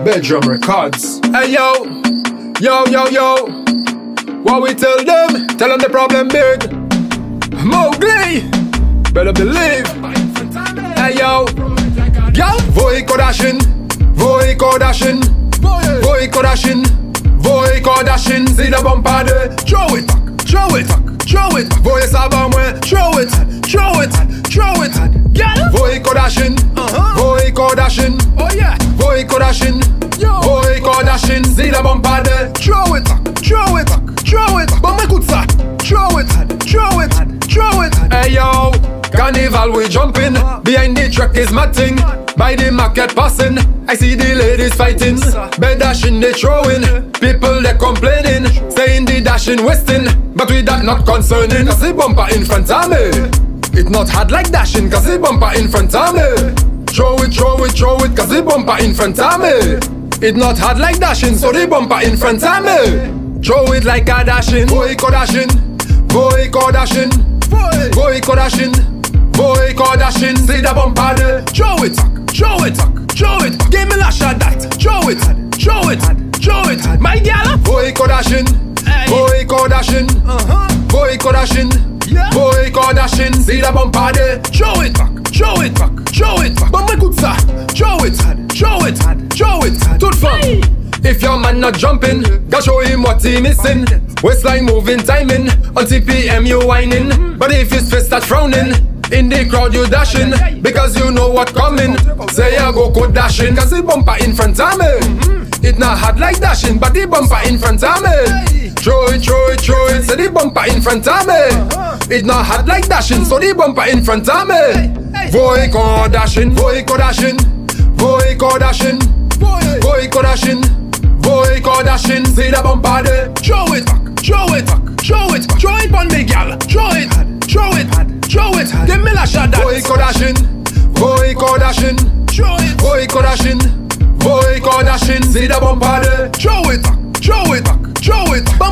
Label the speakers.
Speaker 1: Baredrum Records. Hey yo, yo, yo, yo. What we tell them? Tell them the problem big. Mowgly, better believe. Hey yo, girl, Voyey Kou Dasheen, Voi Kardashian, Voyey Kou Dasheen, Voi Kardashian. See the bumper there? Throw it back, throw it back, throw it back. Voi Sabamwe, throw it, throw it, throw it. Girl, Voyey Kou Dasheen, Hey yo. Carnival we jumping, behind the truck is my matting. By the market passing, I see the ladies fighting. Bed dashing, they throwing. People they complaining, saying the dashing wasting. But we that not concerning, cause the bumper in front of me. It not hard like dashing, cause the bumper in front of me. Throw it, throw it, throw it, cause the bumper in front of me. It not hard like dashing, so the bumper in front of me. Throw it like a dashing, boy, dashing, boy, dashing, boy, dashing. Boy Kardashian, see the bumper there. Throw it, throw it, throw it. Give me a shot that. Throw it, throw it, throw it. My gal Boy Kardashian, boy Kardashian Boy Kardashian, boy Kardashian See the bumper there. Show it throw it throw uh-huh. it. But my good sir. Throw it, throw it, throw it. Tout fun If your man not jumping, go show him what he missing. Waistline moving, timing. On TPM you whining. But if his face start frowning, in the crowd you dashing. Because you know what coming. Say I go go dashing. Cause the bumper in front of me. It not hard like dashing, but the bumper in front of me. Throw it, throw it, throw it. Say the bumper in front of me. It not hard like dashing, so the bumper in front of me. Boy go dashing, boy go dashing, boy go dashing, boy go dashing. Boy Kardashian, see the bumper there Throw it throw it throw it. Throw it on me gal, throw it, throw it, throw it. Give me a shot that. Boy Kardashian, boy Kardashian Throw it, boy Kardashian Boy Kardashian, see the bumper there. Throw it back, it back, throw it. Back But my good sir, throw it, throw it, throw it